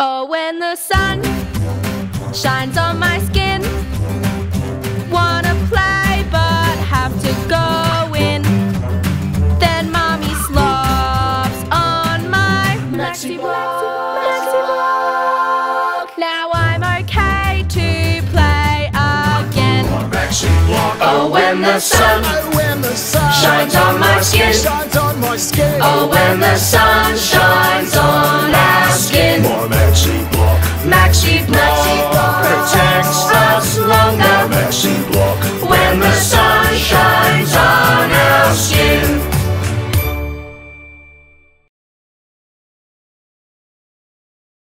Oh, when the sun shines on my skin, wanna play but have to go in. Then mommy slobs on my Maxiblock. Now I'm okay to play again. Maxi block. Oh, when the sun Oh, when the sun shines on my skin. Shines on my skin. Oh, when the sun shines our skin.